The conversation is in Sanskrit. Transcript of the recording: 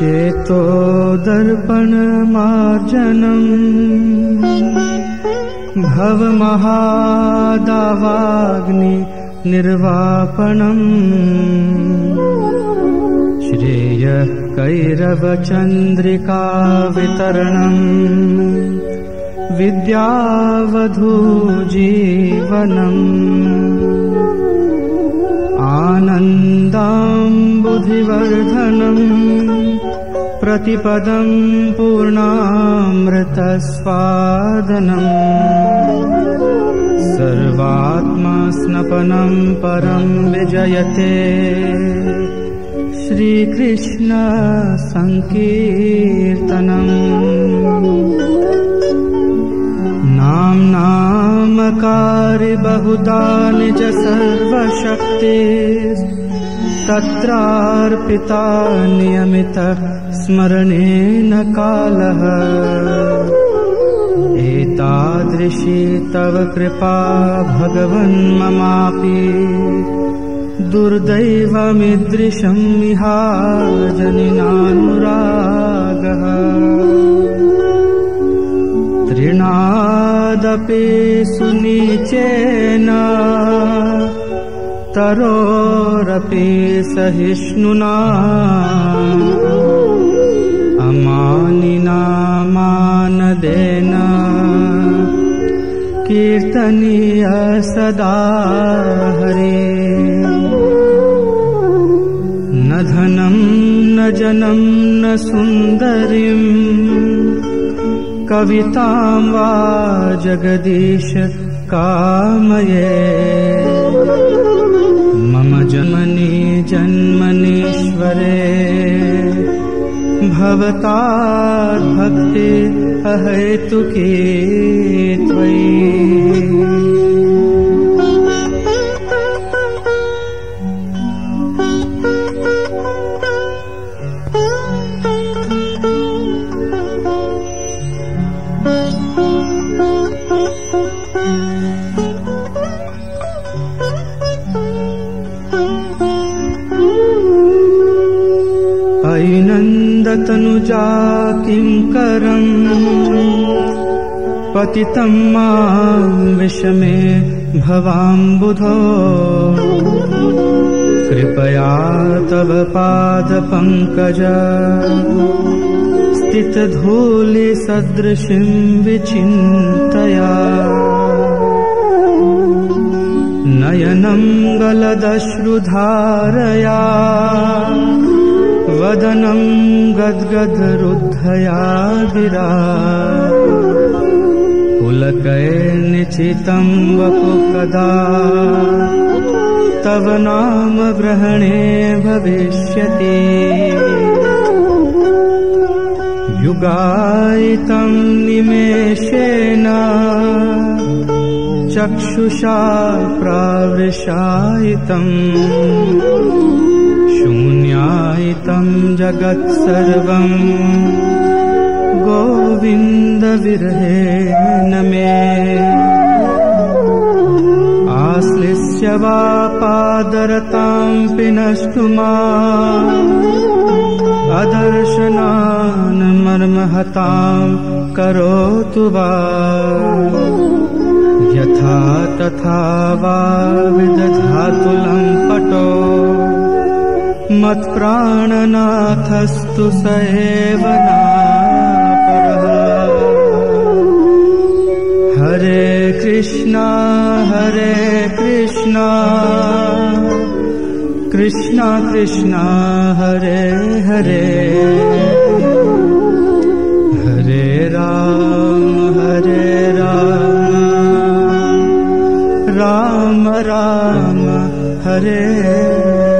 चेतो दर्पणमार्जनम् भवमहादावाग्नि निर्वापणम्। श्रेयः कैरवचन्द्रिका वितरणम्। विद्यावधूजीवनम् आनन्दाम्बुधिवर्धनम् प्रतिपदम् पूर्णामृतस्वादनम् सर्वात्मास्नपनम् परम् विजयते। श्रीकृष्ण बहुधा निज सर्वशक्ति तत्रार्पिता नियमित स्मरणेन कालः। एतादृशी तव कृपा भगवन् ममापि दुर्दैवमिदृशम् इहाजनिनानुरागः तृणादपि सुनीचेन तरोरपि सहिष्णुना अमानिनामानदेन कीर्तनीय सदा हरे। न धनम् न जनम् न सुन्दरीम् कवितां वा जगदीश कामये। मम जन्मनि जन्मनीश्वरे भवताद्भक्ति अहेतुके त्वयि ऐनन्दतनुजा किङ्करम् पतितं मां विषमे भवाम्बुधो कृपया तव पादपङ्कज। स्थितधूलिसदृशीं विचिन्तया नयनं गलदश्रुधारया वदनं गद्गदरुद्धया गिरा पुलकैर्निचितं वपु कदा तव नाम ग्रहणे भविष्यति। युगायितं निमेषेण चक्षुषा प्रावृशायितम् शून्यायितं जगत्सर्वम् गोविन्दविरहेण मे। आश्लिष्य वा पादरतां पिनष्टुमा अदर्शनान् मर्महतां करोतु वा यथा तथा वा विदधातुलं पटो। मत्प्राणनाथस्तु स एव नापरः। हरे कृष्णा हरे कृष्णा। कृष्णा कृष्णा हरे हरे Hare